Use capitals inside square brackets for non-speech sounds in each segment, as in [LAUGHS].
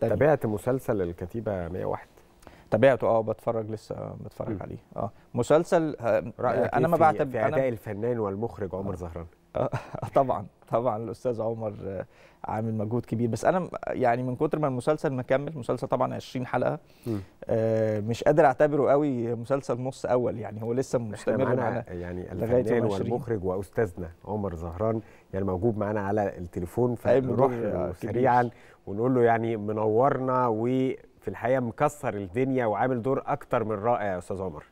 تانية. تابعت مسلسل الكتيبة 101 تابعته آه بتفرج لسه بتفرج مم. عليه آه مسلسل آه، رأيك أنا إيه ما بعتبر في أداء الفنان والمخرج عمر زهران [LAUGHS] آه، طبعا طبعا الأستاذ عمر آه، عامل مجهود كبير بس أنا يعني من كتر ما المسلسل مكمل مسلسل طبعا 20 حلقة. آه، مش قادر أعتبره قوي مسلسل نص أول يعني هو لسه مستمر معانا يعني الفنان يوم 20. والمخرج وأستاذنا عمر زهران يعني موجود معانا على التليفون قايم فنروح آه،. سريعا ونقول له يعني منورنا وفي الحقيقة مكسر الدنيا وعامل دور أكتر من رائع يا أستاذ عمر.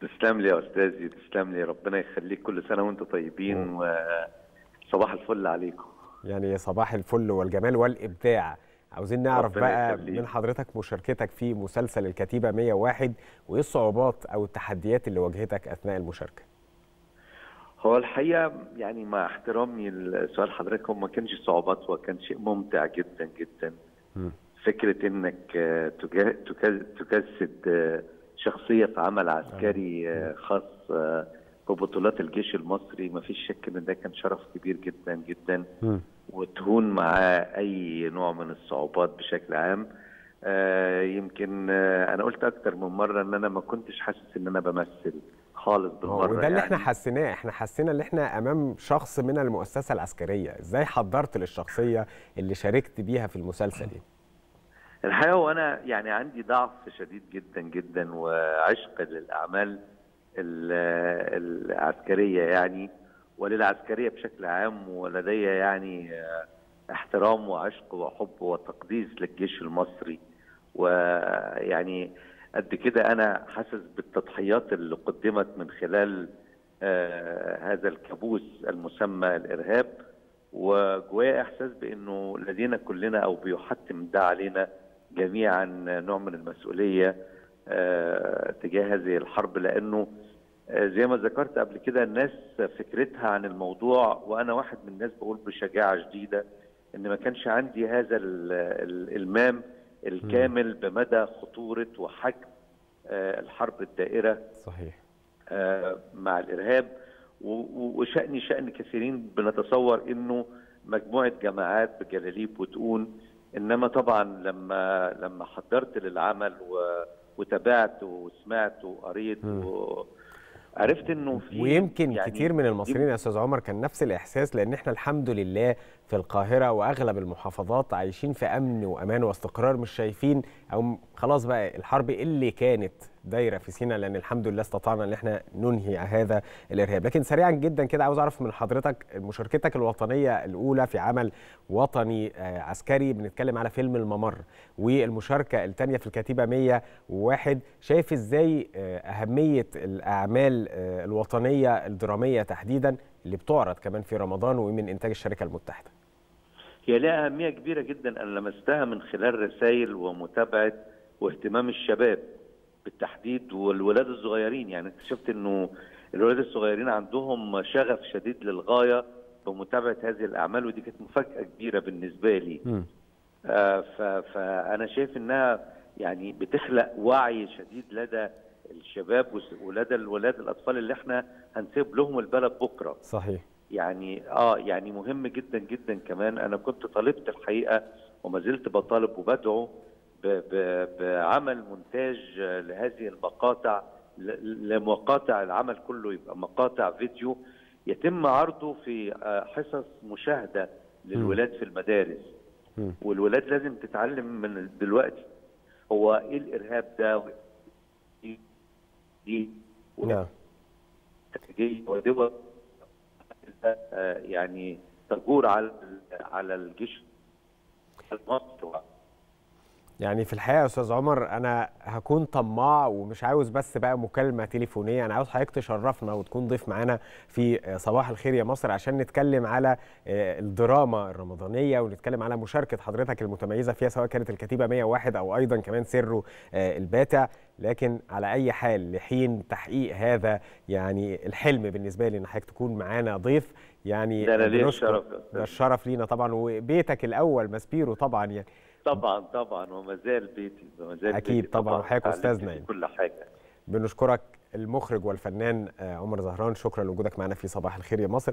تسلم لي يا أستاذي تسلم لي. ربنا يخليك كل سنة وأنتم طيبين وصباح الفل عليكم. يعني صباح الفل والجمال والإبداع. عاوزين نعرف بقى يخليك. من حضرتك مشاركتك في مسلسل الكتيبة 101 وإيه الصعوبات أو التحديات اللي واجهتك أثناء المشاركة؟ هو الحقيقة يعني مع احترامي لسؤال حضرتك هو ما كانش صعوبات هو كان شيء ممتع جدا جدا. مم. فكرة إنك آه، تجسد آه، شخصية عمل عسكري آه، خاص ببطولات الجيش المصري. ما فيش شك إن ده كان شرف كبير جدا جدا. وتهون معاه أي نوع من الصعوبات بشكل عام. آه يمكن آه أنا قلت أكتر من مرة إن أنا ما كنتش حاسس إن أنا بمثل خالص بالمرة وده اللي يعني. إحنا حسيناه. إحنا حسينا إن إحنا أمام شخص من المؤسسة العسكرية. إزاي حضرت للشخصية اللي شاركت بيها في المسلسل دي؟ الحقيقة وأنا يعني عندي ضعف شديد جدا جدا وعشق للأعمال ال- العسكرية يعني وللعسكرية بشكل عام ولدي يعني احترام وعشق وحب وتقديس للجيش المصري. ويعني قد كده أنا حاسس بالتضحيات اللي قدمت من خلال آه، هذا الكابوس المسمى الإرهاب. وجوايا إحساس بإنه لدينا كلنا أو بيحتم ده علينا جميعا نوع من المسؤولية آه، تجاه هذه الحرب لأنه آه، زي ما ذكرت قبل كده الناس فكرتها عن الموضوع وأنا واحد من الناس بقول بشجاعة شديدة إن ما كانش عندي هذا ال- الالمام الكامل بمدى خطورة وحجم آه، الحرب الدائرة صحيح. مع الإرهاب. و- و- وشاني شأن كثيرين بنتصور إنه مجموعة جماعات بجلاليب وتقون إنما طبعا لما لما حضرت للعمل و- وتابعت وسمعت وقريت. وعرفت إنه في ويمكن يعني كتير من المصريين يا أستاذ عمر كان نفس الإحساس لأن إحنا الحمد لله في القاهرة وأغلب المحافظات عايشين في أمن وأمان واستقرار مش شايفين أو خلاص بقى الحرب اللي كانت دايرة في سينا لأن الحمد لله استطعنا إن إحنا ننهي هذا الإرهاب. لكن سريعا جدا كده عاوز أعرف من حضرتك مشاركتك الوطنية الأولى في عمل وطني آه، عسكري بنتكلم على فيلم الممر والمشاركة الثانية في الكتيبه 101 شايف إزاي آه، أهمية الأعمال آه، الوطنية الدرامية تحديدا اللي بتعرض كمان في رمضان ومن إنتاج الشركة المتحدة. هي لها أهمية كبيرة جدا. أنا لمستها من خلال رسائل ومتابعة واهتمام الشباب بالتحديد والولاد الصغيرين. يعني اكتشفت إنه الولاد الصغيرين عندهم شغف شديد للغاية بمتابعة هذه الأعمال ودي كانت مفاجأة كبيرة بالنسبة لي. مم. آه، ف- فأنا شايف إنها يعني بتخلق وعي شديد لدى الشباب ولدى الولاد الأطفال اللي إحنا هنسيب لهم البلد بكرة. صحيح. يعني آه يعني مهم جدا جدا كمان. أنا كنت طالبت الحقيقة وما زلت بطالب وبدعو بعمل مونتاج لهذه المقاطع لمقاطع العمل كله يبقى مقاطع فيديو. يتم عرضه في آه، حصص مشاهدة للولاد في المدارس. والولاد لازم تتعلم من دلوقتي. هو إيه الإرهاب ده؟ دي نعم. ودول آه، يعني تجور على على الجيش المصري. يعني في الحقيقة يا أستاذ عمر أنا هكون طماع ومش عاوز بس بقى مكالمة تليفونية أنا عاوز حضرتك تشرفنا وتكون ضيف معانا في صباح الخير يا مصر عشان نتكلم على آه، الدراما الرمضانية ونتكلم على مشاركة حضرتك المتميزة فيها سواء كانت الكتيبة 101 أو أيضا كمان سره آه، الباتع لكن على أي حال لحين تحقيق هذا يعني الحلم بالنسبة لي إن حضرتك تكون معانا ضيف يعني ده الشرف. ده الشرف لينا طبعا وبيتك الأول ماسبيرو طبعا يعني طبعا طبعا وما زال بيتي وما زال أكيد بيتي طبعا، وحضرتك فيه يعني. كل حاجة. بنشكرك المخرج والفنان آه، عمر زهران. شكرا لوجودك معنا في صباح الخير يا مصر.